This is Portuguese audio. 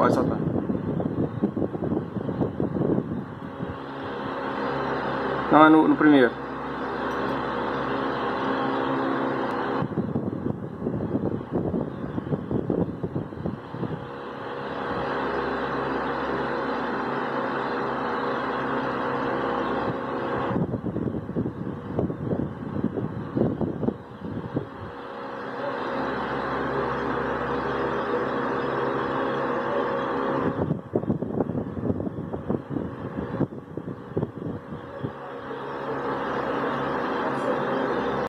Pode soltar. Não, é no, no primeiro.